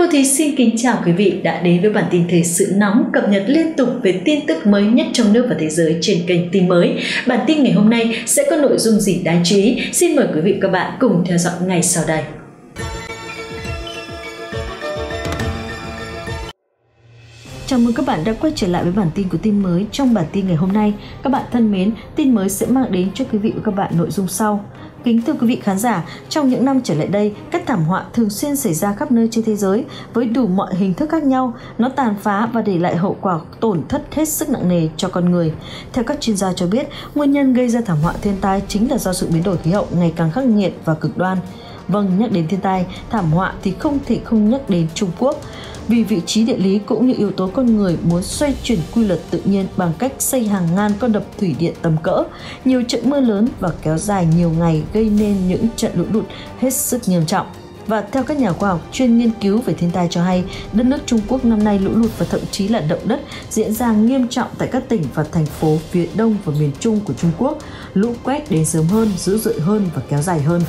Cô thí xin kính chào quý vị đã đến với bản tin thời sự nóng cập nhật liên tục về tin tức mới nhất trong nước và thế giới trên kênh tin mới. Bản tin ngày hôm nay sẽ có nội dung gì đáng chú ý? Xin mời quý vị và các bạn cùng theo dõi ngay sau đây. Chào mừng các bạn đã quay trở lại với bản tin của tin mới. Trong bản tin ngày hôm nay, các bạn thân mến, tin mới sẽ mang đến cho quý vị và các bạn nội dung sau. Kính thưa quý vị khán giả, trong những năm trở lại đây, các thảm họa thường xuyên xảy ra khắp nơi trên thế giới với đủ mọi hình thức khác nhau. Nó tàn phá và để lại hậu quả tổn thất hết sức nặng nề cho con người. Theo các chuyên gia cho biết, nguyên nhân gây ra thảm họa thiên tai chính là do sự biến đổi khí hậu ngày càng khắc nghiệt và cực đoan. Vâng, nhắc đến thiên tai, thảm họa thì không thể không nhắc đến Trung Quốc vì vị trí địa lý cũng như yếu tố con người muốn xoay chuyển quy luật tự nhiên bằng cách xây hàng ngàn con đập thủy điện tầm cỡ, nhiều trận mưa lớn và kéo dài nhiều ngày gây nên những trận lũ lụt hết sức nghiêm trọng. Và theo các nhà khoa học chuyên nghiên cứu về thiên tai cho hay, đất nước Trung Quốc năm nay lũ lụt và thậm chí là động đất diễn ra nghiêm trọng tại các tỉnh và thành phố phía đông và miền trung của Trung Quốc. Lũ quét đến sớm hơn, dữ dội hơn và kéo dài hơn.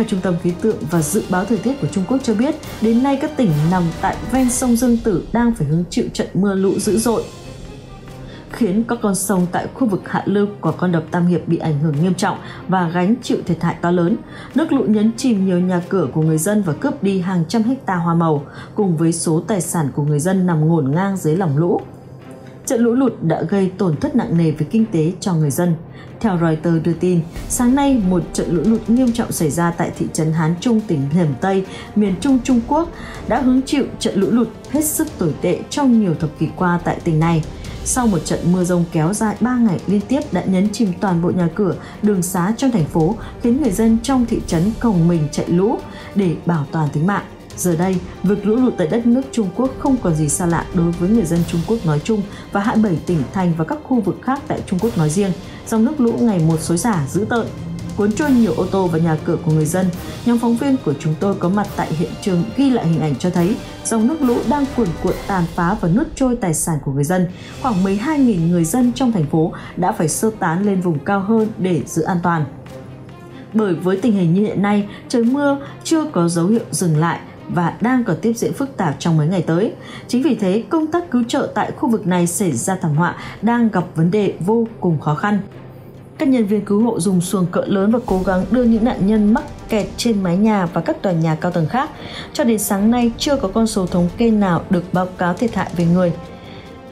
Theo Trung tâm Khí tượng và Dự báo Thời tiết của Trung Quốc cho biết, đến nay các tỉnh nằm tại ven sông Dương Tử đang phải hứng chịu trận mưa lũ dữ dội khiến các con sông tại khu vực hạ lưu của con đập Tam Hiệp bị ảnh hưởng nghiêm trọng và gánh chịu thiệt hại to lớn. Nước lũ nhấn chìm nhiều nhà cửa của người dân và cướp đi hàng trăm hecta hoa màu, cùng với số tài sản của người dân nằm ngổn ngang dưới lòng lũ. Trận lũ lụt đã gây tổn thất nặng nề về kinh tế cho người dân. Theo Reuters đưa tin, sáng nay một trận lũ lụt nghiêm trọng xảy ra tại thị trấn Hán Trung, tỉnh Hiểm Tây, miền Trung Trung Quốc đã hứng chịu trận lũ lụt hết sức tồi tệ trong nhiều thập kỷ qua tại tỉnh này. Sau một trận mưa rông kéo dài 3 ngày liên tiếp đã nhấn chìm toàn bộ nhà cửa, đường xá trong thành phố, khiến người dân trong thị trấn còng mình chạy lũ để bảo toàn tính mạng. Giờ đây, việc lũ lụt tại đất nước Trung Quốc không còn gì xa lạ đối với người dân Trung Quốc nói chung và 27 tỉnh thành và các khu vực khác tại Trung Quốc nói riêng. Dòng nước lũ ngày một xối xả dữ tợn, cuốn trôi nhiều ô tô và nhà cửa của người dân. Nhóm phóng viên của chúng tôi có mặt tại hiện trường ghi lại hình ảnh cho thấy dòng nước lũ đang cuồn cuộn tàn phá và nuốt trôi tài sản của người dân. Khoảng 12.000 người dân trong thành phố đã phải sơ tán lên vùng cao hơn để giữ an toàn. Bởi với tình hình như hiện nay, trời mưa chưa có dấu hiệu dừng lại và đang còn tiếp diễn phức tạp trong mấy ngày tới. Chính vì thế, công tác cứu trợ tại khu vực này xảy ra thảm họa đang gặp vấn đề vô cùng khó khăn. Các nhân viên cứu hộ dùng xuồng cỡ lớn và cố gắng đưa những nạn nhân mắc kẹt trên mái nhà và các tòa nhà cao tầng khác. Cho đến sáng nay chưa có con số thống kê nào được báo cáo thiệt hại về người.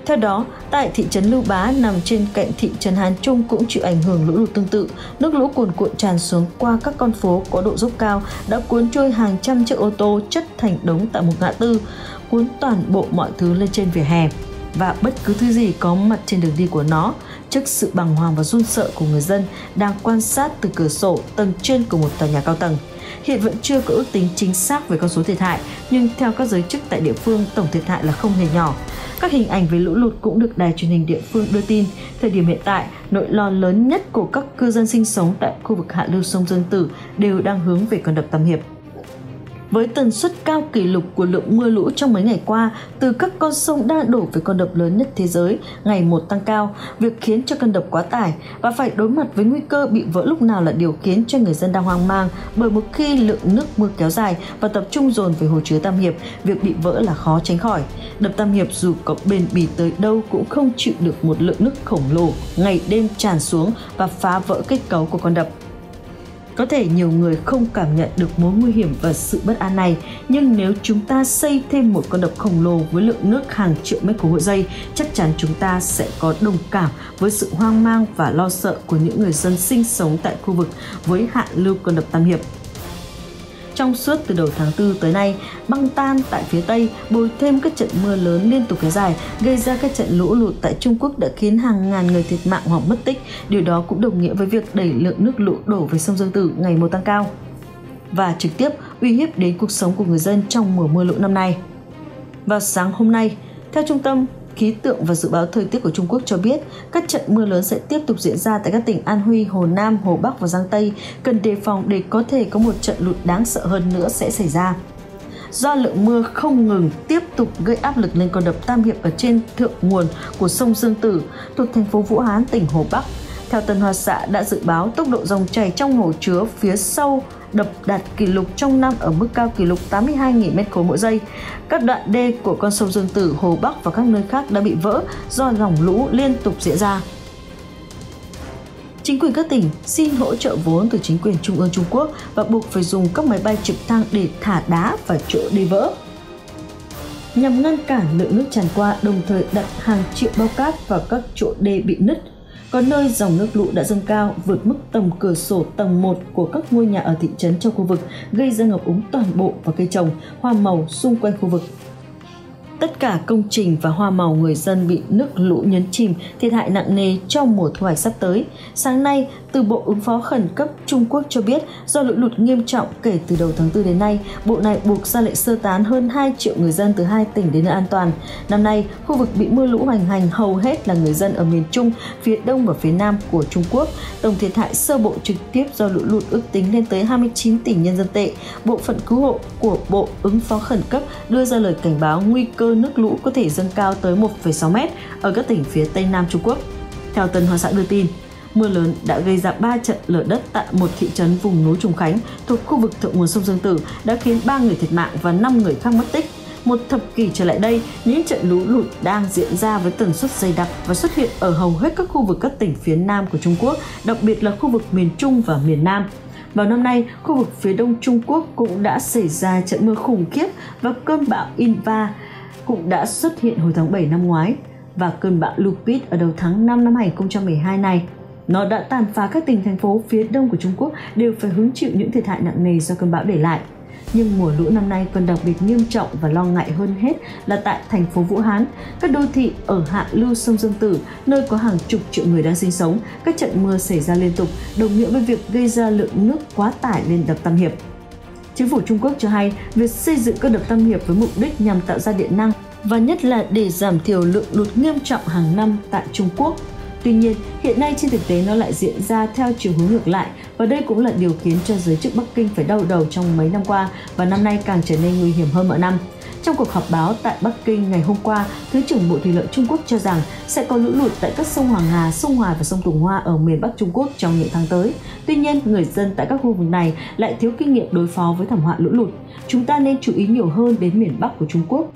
Theo đó, tại thị trấn Lưu Bá nằm trên cạnh thị trấn Hán Trung cũng chịu ảnh hưởng lũ lụt tương tự. Nước lũ cuồn cuộn tràn xuống qua các con phố có độ dốc cao đã cuốn trôi hàng trăm chiếc ô tô chất thành đống tại một ngã tư, cuốn toàn bộ mọi thứ lên trên vỉa hè và bất cứ thứ gì có mặt trên đường đi của nó trước sự bàng hoàng và run sợ của người dân đang quan sát từ cửa sổ tầng trên của một tòa nhà cao tầng. Hiện vẫn chưa có ước tính chính xác về con số thiệt hại, nhưng theo các giới chức tại địa phương, tổng thiệt hại là không hề nhỏ. Các hình ảnh về lũ lụt cũng được đài truyền hình địa phương đưa tin. Thời điểm hiện tại, nỗi lo lớn nhất của các cư dân sinh sống tại khu vực hạ lưu sông Dương Tử đều đang hướng về con đập Tam Hiệp. Với tần suất cao kỷ lục của lượng mưa lũ trong mấy ngày qua từ các con sông đang đổ về con đập lớn nhất thế giới ngày một tăng cao, việc khiến cho con đập quá tải và phải đối mặt với nguy cơ bị vỡ lúc nào là điều khiến cho người dân đang hoang mang bởi một khi lượng nước mưa kéo dài và tập trung dồn về hồ chứa Tam Hiệp, việc bị vỡ là khó tránh khỏi. Đập Tam Hiệp dù có bền bỉ tới đâu cũng không chịu được một lượng nước khổng lồ ngày đêm tràn xuống và phá vỡ kết cấu của con đập. Có thể nhiều người không cảm nhận được mối nguy hiểm và sự bất an này, nhưng nếu chúng ta xây thêm một con đập khổng lồ với lượng nước hàng triệu mét khối mỗi giây, chắc chắn chúng ta sẽ có đồng cảm với sự hoang mang và lo sợ của những người dân sinh sống tại khu vực với hạ lưu con đập Tam Hiệp. Trong suốt từ đầu tháng 4 tới nay, băng tan tại phía Tây bồi thêm các trận mưa lớn liên tục kéo dài, gây ra các trận lũ lụt tại Trung Quốc đã khiến hàng ngàn người thiệt mạng hoặc mất tích. Điều đó cũng đồng nghĩa với việc đẩy lượng nước lũ đổ về sông Dương Tử ngày một tăng cao và trực tiếp uy hiếp đến cuộc sống của người dân trong mùa mưa lũ năm nay. Vào sáng hôm nay, theo Trung tâm khí tượng và dự báo thời tiết của Trung Quốc cho biết các trận mưa lớn sẽ tiếp tục diễn ra tại các tỉnh An Huy, Hồ Nam, Hồ Bắc và Giang Tây, cần đề phòng để có thể có một trận lụt đáng sợ hơn nữa sẽ xảy ra. Do lượng mưa không ngừng tiếp tục gây áp lực lên con đập Tam Hiệp ở trên thượng nguồn của sông Dương Tử thuộc thành phố Vũ Hán, tỉnh Hồ Bắc, theo Tân Hoa Xã đã dự báo tốc độ dòng chảy trong hồ chứa phía sau đập đạt kỷ lục trong năm ở mức cao kỷ lục 82.000 m khối mỗi giây. Các đoạn đê của con sông Dương Tử, Hồ Bắc và các nơi khác đã bị vỡ do dòng lũ liên tục diễn ra. Chính quyền các tỉnh xin hỗ trợ vốn từ chính quyền trung ương Trung Quốc và buộc phải dùng các máy bay trực thăng để thả đá và chỗ đê vỡ nhằm ngăn cản lượng nước tràn qua đồng thời đặt hàng triệu bao cát vào các chỗ đê bị nứt. Có nơi dòng nước lũ đã dâng cao vượt mức tầm cửa sổ tầng 1 của các ngôi nhà ở thị trấn trong khu vực, gây ra ngập úng toàn bộ và cây trồng, hoa màu xung quanh khu vực. Tất cả công trình và hoa màu người dân bị nước lũ nhấn chìm, thiệt hại nặng nề trong mùa thu hoạch sắp tới. Sáng nay, từ Bộ ứng phó khẩn cấp Trung Quốc cho biết do lũ lụt nghiêm trọng kể từ đầu tháng 4 đến nay, bộ này buộc ra lệnh sơ tán hơn 2 triệu người dân từ hai tỉnh đến nơi an toàn. Năm nay, khu vực bị mưa lũ hoành hành hầu hết là người dân ở miền Trung, phía đông và phía nam của Trung Quốc. Tổng thiệt hại sơ bộ trực tiếp do lũ lụt ước tính lên tới 29 tỷ nhân dân tệ. Bộ phận cứu hộ của Bộ ứng phó khẩn cấp đưa ra lời cảnh báo nguy cơ nước lũ có thể dâng cao tới 1,6 mét ở các tỉnh phía Tây Nam Trung Quốc. Theo Tân Hoa Xã đưa tin, mưa lớn đã gây ra 3 trận lở đất tại một thị trấn vùng núi Trùng Khánh thuộc khu vực thượng nguồn sông Dương Tử đã khiến 3 người thiệt mạng và 5 người khác mất tích. Một thập kỷ trở lại đây, những trận lũ lụt đang diễn ra với tần suất dày đặc và xuất hiện ở hầu hết các khu vực các tỉnh phía Nam của Trung Quốc, đặc biệt là khu vực miền Trung và miền Nam. Vào năm nay, khu vực phía đông Trung Quốc cũng đã xảy ra trận mưa khủng khiếp và cơn bão Inva cũng đã xuất hiện hồi tháng 7 năm ngoái và cơn bão Lupit ở đầu tháng 5 năm 2012 này. Nó đã tàn phá các tỉnh thành phố phía đông của Trung Quốc đều phải hứng chịu những thiệt hại nặng nề do cơn bão để lại. Nhưng mùa lũ năm nay còn đặc biệt nghiêm trọng và lo ngại hơn hết là tại thành phố Vũ Hán, các đô thị ở hạ lưu sông Dương Tử, nơi có hàng chục triệu người đang sinh sống, các trận mưa xảy ra liên tục, đồng nghĩa với việc gây ra lượng nước quá tải lên đập Tam Hiệp. Chính phủ Trung Quốc cho hay việc xây dựng các đập tam hiệp với mục đích nhằm tạo ra điện năng và nhất là để giảm thiểu lượng lụt nghiêm trọng hàng năm tại Trung Quốc. Tuy nhiên, hiện nay trên thực tế nó lại diễn ra theo chiều hướng ngược lại và đây cũng là điều khiến cho giới chức Bắc Kinh phải đau đầu trong mấy năm qua và năm nay càng trở nên nguy hiểm hơn mọi năm. Trong cuộc họp báo tại Bắc Kinh ngày hôm qua, Thứ trưởng Bộ Thủy lợi Trung Quốc cho rằng sẽ có lũ lụt tại các sông Hoàng Hà, sông Hoài và sông Tùng Hoa ở miền Bắc Trung Quốc trong những tháng tới. Tuy nhiên, người dân tại các khu vực này lại thiếu kinh nghiệm đối phó với thảm họa lũ lụt. Chúng ta nên chú ý nhiều hơn đến miền Bắc của Trung Quốc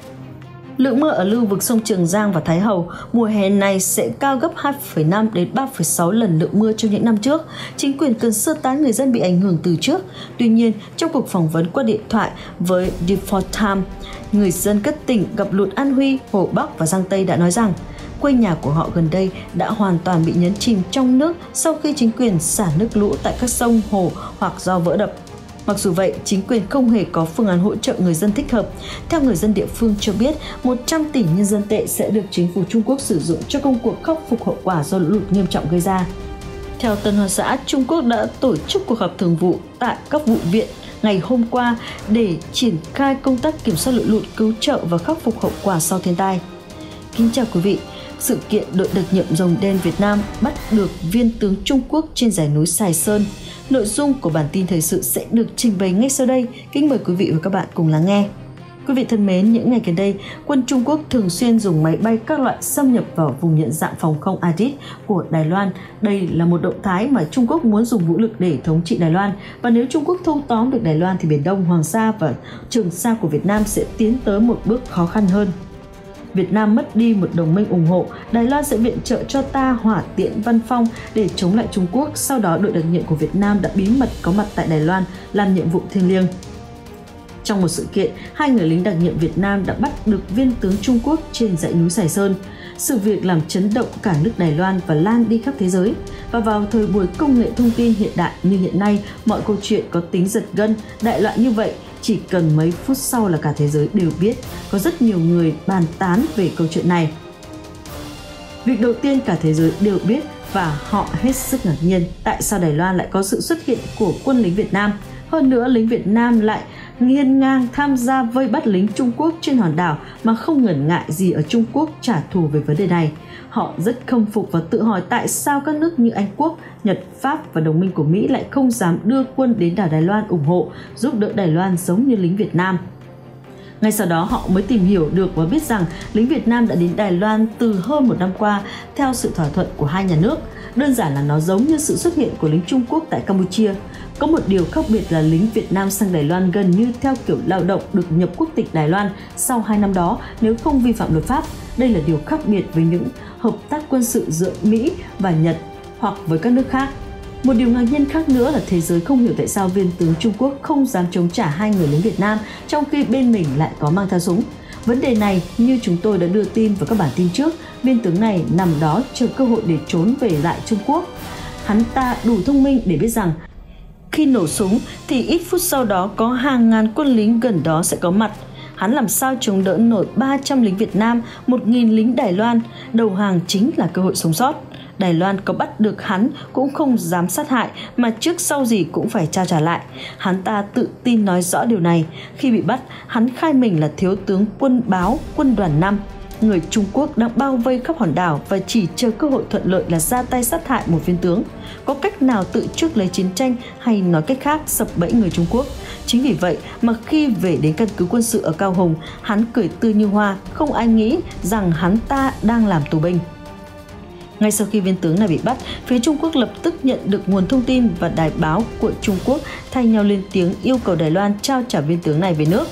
Lượng mưa ở lưu vực sông Trường Giang và Thái Hầu mùa hè này sẽ cao gấp 2,5 đến 3,6 lần lượng mưa trong những năm trước. Chính quyền cần sơ tán người dân bị ảnh hưởng từ trước. Tuy nhiên, trong cuộc phỏng vấn qua điện thoại với Default Time, người dân các tỉnh gặp lụt An Huy, Hồ Bắc và Giang Tây đã nói rằng quê nhà của họ gần đây đã hoàn toàn bị nhấn chìm trong nước sau khi chính quyền xả nước lũ tại các sông, hồ hoặc do vỡ đập. Mặc dù vậy, chính quyền không hề có phương án hỗ trợ người dân thích hợp. Theo người dân địa phương cho biết, 100 tỷ nhân dân tệ sẽ được chính phủ Trung Quốc sử dụng cho công cuộc khắc phục hậu quả do lũ lụt nghiêm trọng gây ra. Theo Tân Hoa Xã, Trung Quốc đã tổ chức cuộc họp thường vụ tại các vụ viện ngày hôm qua để triển khai công tác kiểm soát lũ lụt, cứu trợ và khắc phục hậu quả sau thiên tai. Kính chào quý vị. Sự kiện đội đặc nhiệm rồng đen Việt Nam bắt được viên tướng Trung Quốc trên giải núi Sài Sơn – Nội dung của bản tin thời sự sẽ được trình bày ngay sau đây. Kính mời quý vị và các bạn cùng lắng nghe. Quý vị thân mến, những ngày gần đây, quân Trung Quốc thường xuyên dùng máy bay các loại xâm nhập vào vùng nhận dạng phòng không Adit của Đài Loan. Đây là một động thái mà Trung Quốc muốn dùng vũ lực để thống trị Đài Loan. Và nếu Trung Quốc thâu tóm được Đài Loan thì Biển Đông, Hoàng Sa và Trường Sa của Việt Nam sẽ tiến tới một bước khó khăn hơn. Việt Nam mất đi một đồng minh ủng hộ, Đài Loan sẽ viện trợ cho ta hỏa tiễn văn phong để chống lại Trung Quốc. Sau đó, đội đặc nhiệm của Việt Nam đã bí mật có mặt tại Đài Loan làm nhiệm vụ thiêng liêng. Trong một sự kiện, hai người lính đặc nhiệm Việt Nam đã bắt được viên tướng Trung Quốc trên dãy núi Sài Sơn. Sự việc làm chấn động cả nước Đài Loan và lan đi khắp thế giới. Và vào thời buổi công nghệ thông tin hiện đại như hiện nay, mọi câu chuyện có tính giật gân, đại loại như vậy chỉ cần mấy phút sau là cả thế giới đều biết có rất nhiều người bàn tán về câu chuyện này. Việc đầu tiên cả thế giới đều biết và họ hết sức ngạc nhiên tại sao Đài Loan lại có sự xuất hiện của quân lính Việt Nam. Hơn nữa, lính Việt Nam lại nghiên ngang tham gia vây bắt lính Trung Quốc trên hòn đảo mà không ngần ngại gì ở Trung Quốc trả thù về vấn đề này. Họ rất khâm phục và tự hỏi tại sao các nước như Anh Quốc, Nhật, Pháp và đồng minh của Mỹ lại không dám đưa quân đến đảo Đài Loan ủng hộ, giúp đỡ Đài Loan giống như lính Việt Nam. Ngay sau đó họ mới tìm hiểu được và biết rằng lính Việt Nam đã đến Đài Loan từ hơn một năm qua, theo sự thỏa thuận của hai nhà nước. Đơn giản là nó giống như sự xuất hiện của lính Trung Quốc tại Campuchia. Có một điều khác biệt là lính Việt Nam sang Đài Loan gần như theo kiểu lao động được nhập quốc tịch Đài Loan sau hai năm đó nếu không vi phạm luật pháp. Đây là điều khác biệt với những hợp tác quân sự giữa Mỹ và Nhật hoặc với các nước khác. Một điều ngạc nhiên khác nữa là thế giới không hiểu tại sao viên tướng Trung Quốc không dám chống trả hai người lính Việt Nam trong khi bên mình lại có mang theo súng. Vấn đề này, như chúng tôi đã đưa tin vào các bản tin trước, viên tướng này nằm đó chờ cơ hội để trốn về lại Trung Quốc. Hắn ta đủ thông minh để biết rằng khi nổ súng thì ít phút sau đó có hàng ngàn quân lính gần đó sẽ có mặt. Hắn làm sao chống đỡ nổi 300 lính Việt Nam, 1.000 lính Đài Loan, đầu hàng chính là cơ hội sống sót. Đài Loan có bắt được hắn cũng không dám sát hại mà trước sau gì cũng phải trao trả lại. Hắn ta tự tin nói rõ điều này. Khi bị bắt, hắn khai mình là thiếu tướng quân báo quân đoàn 5 người Trung Quốc đang bao vây khắp hòn đảo và chỉ chờ cơ hội thuận lợi là ra tay sát hại một viên tướng. Có cách nào tự trước lấy chiến tranh hay nói cách khác sập bẫy người Trung Quốc? Chính vì vậy mà khi về đến căn cứ quân sự ở Cao Hùng, hắn cười tươi như hoa, không ai nghĩ rằng hắn ta đang làm tù binh. Ngay sau khi viên tướng này bị bắt, phía Trung Quốc lập tức nhận được nguồn thông tin và đài báo của Trung Quốc thay nhau lên tiếng yêu cầu Đài Loan trao trả viên tướng này về nước.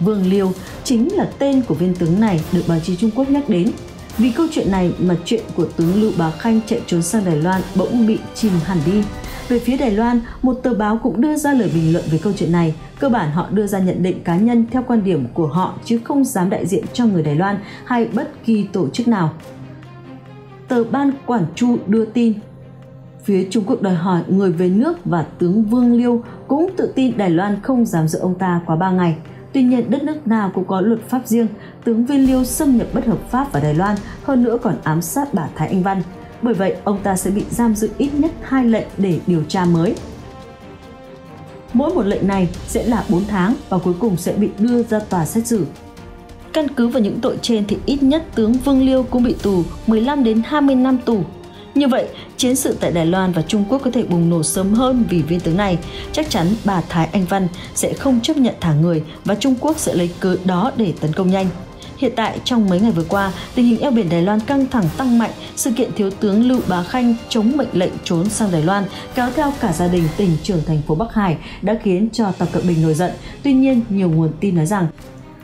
Vương Liêu chính là tên của viên tướng này được báo chí Trung Quốc nhắc đến. Vì câu chuyện này mà chuyện của tướng Lưu Bá Khanh chạy trốn sang Đài Loan bỗng bị chìm hẳn đi. Về phía Đài Loan, một tờ báo cũng đưa ra lời bình luận về câu chuyện này. Cơ bản họ đưa ra nhận định cá nhân theo quan điểm của họ chứ không dám đại diện cho người Đài Loan hay bất kỳ tổ chức nào tờ Ban Quản Chu đưa tin. Phía Trung Quốc đòi hỏi người về nước và tướng Vương Liêu cũng tự tin Đài Loan không dám giữ ông ta quá 3 ngày. Tuy nhiên, đất nước nào cũng có luật pháp riêng, tướng Vương Liêu xâm nhập bất hợp pháp vào Đài Loan, hơn nữa còn ám sát bà Thái Anh Văn. Bởi vậy, ông ta sẽ bị giam giữ ít nhất hai lệnh để điều tra mới. Mỗi một lệnh này sẽ là 4 tháng và cuối cùng sẽ bị đưa ra tòa xét xử. Căn cứ vào những tội trên thì ít nhất tướng Vương Liêu cũng bị tù 15 đến 20 năm tù. Như vậy, chiến sự tại Đài Loan và Trung Quốc có thể bùng nổ sớm hơn vì viên tướng này. Chắc chắn bà Thái Anh Văn sẽ không chấp nhận thả người và Trung Quốc sẽ lấy cớ đó để tấn công nhanh. Hiện tại, trong mấy ngày vừa qua, tình hình eo biển Đài Loan căng thẳng tăng mạnh, sự kiện thiếu tướng Lưu Bá Khanh chống mệnh lệnh trốn sang Đài Loan kéo theo cả gia đình tỉnh trưởng thành phố Bắc Hải đã khiến cho Tập Cận Bình nổi giận. Tuy nhiên, nhiều nguồn tin nói rằng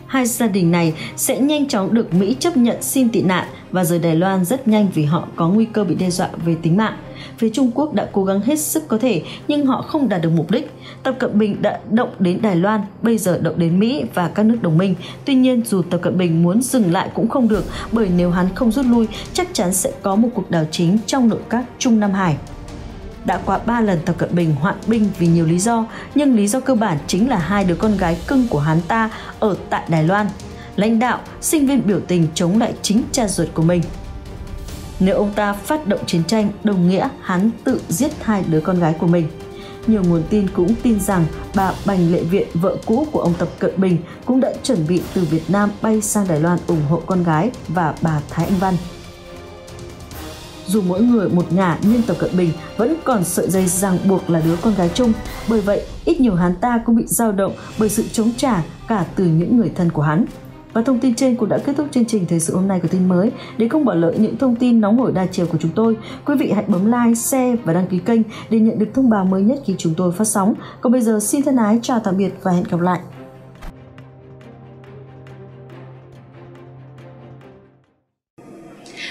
hai gia đình này sẽ nhanh chóng được Mỹ chấp nhận xin tị nạn và rời Đài Loan rất nhanh vì họ có nguy cơ bị đe dọa về tính mạng. Phía Trung Quốc đã cố gắng hết sức có thể nhưng họ không đạt được mục đích. Tập Cận Bình đã động đến Đài Loan, bây giờ động đến Mỹ và các nước đồng minh. Tuy nhiên dù Tập Cận Bình muốn dừng lại cũng không được bởi nếu hắn không rút lui chắc chắn sẽ có một cuộc đảo chính trong nội các Trung Nam Hải đã qua 3 lần Tập Cận Bình hoạn binh vì nhiều lý do, nhưng lý do cơ bản chính là hai đứa con gái cưng của hắn ta ở tại Đài Loan. Lãnh đạo, sinh viên biểu tình chống lại chính cha ruột của mình. Nếu ông ta phát động chiến tranh, đồng nghĩa hắn tự giết hai đứa con gái của mình. Nhiều nguồn tin cũng tin rằng bà Bành Lệ Viện, vợ cũ của ông Tập Cận Bình, cũng đã chuẩn bị từ Việt Nam bay sang Đài Loan ủng hộ con gái và bà Thái Anh Văn dù mỗi người một ngả nhưng Tập Cận Bình vẫn còn sợi dây ràng buộc là đứa con gái chung. Bởi vậy, ít nhiều hắn ta cũng bị dao động bởi sự chống trả cả từ những người thân của hắn. Và thông tin trên cũng đã kết thúc chương trình Thời sự hôm nay của tin mới. Để không bỏ lỡ những thông tin nóng hổi đa chiều của chúng tôi, quý vị hãy bấm like, share và đăng ký kênh để nhận được thông báo mới nhất khi chúng tôi phát sóng. Còn bây giờ xin thân ái chào tạm biệt và hẹn gặp lại.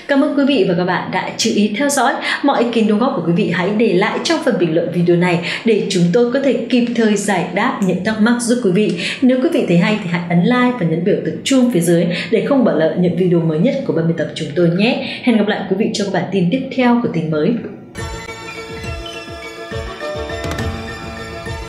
Cảm ơn quý vị và các bạn đã chú ý theo dõi. Mọi ý kiến đóng góp của quý vị hãy để lại trong phần bình luận video này để chúng tôi có thể kịp thời giải đáp những thắc mắc giúp quý vị. Nếu quý vị thấy hay thì hãy ấn like và nhấn biểu tượng chuông phía dưới để không bỏ lỡ những video mới nhất của ban biên tập chúng tôi nhé. Hẹn gặp lại quý vị trong bản tin tiếp theo của tình mới.